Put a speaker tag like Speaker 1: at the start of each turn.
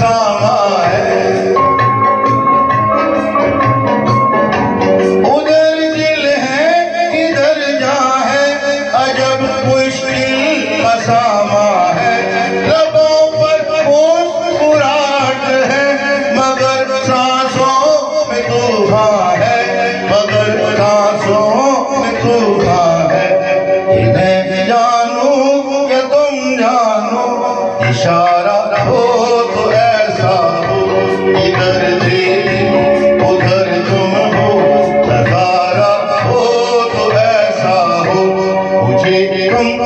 Speaker 1: सामा है। उधर दिल है, इधर जा है। अजब मुश्किल मसामा है। लबों पर मुस्कुराहट है। मगर सांसों में तूफा है। मगर सांसों में तूफा है। इन्हें जानू या तुम जानो, इशारा